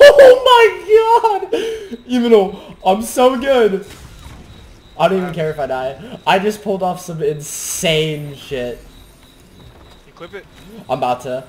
Oh my god! Even though I'm so good. I don't even care if I die. I just pulled off some insane shit. Equip it. I'm about to.